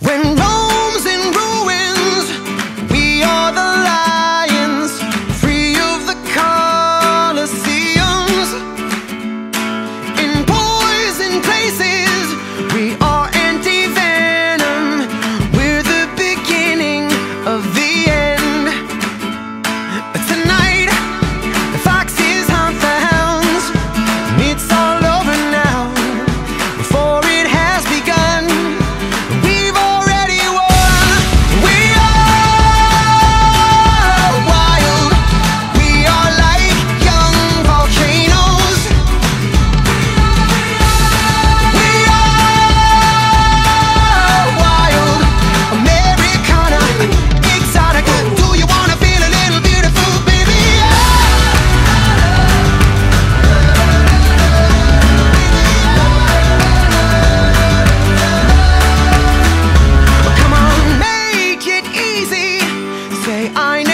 When Rome's in ruins, we are the lions, free of the Colosseums. In poison places, we are anti-venom. We're the beginning of the end. I know.